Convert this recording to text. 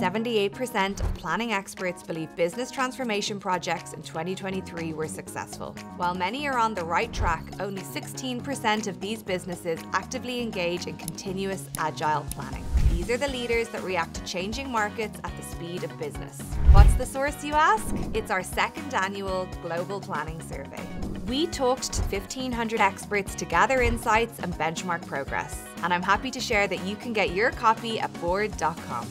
78% of planning experts believe business transformation projects in 2023 were successful. While many are on the right track, only 16% of these businesses actively engage in continuous agile planning. These are the leaders that react to changing markets at the speed of business. What's the source, you ask? It's our second annual Global Planning Survey. We talked to 1,500 experts to gather insights and benchmark progress. And I'm happy to share that you can get your copy at board.com.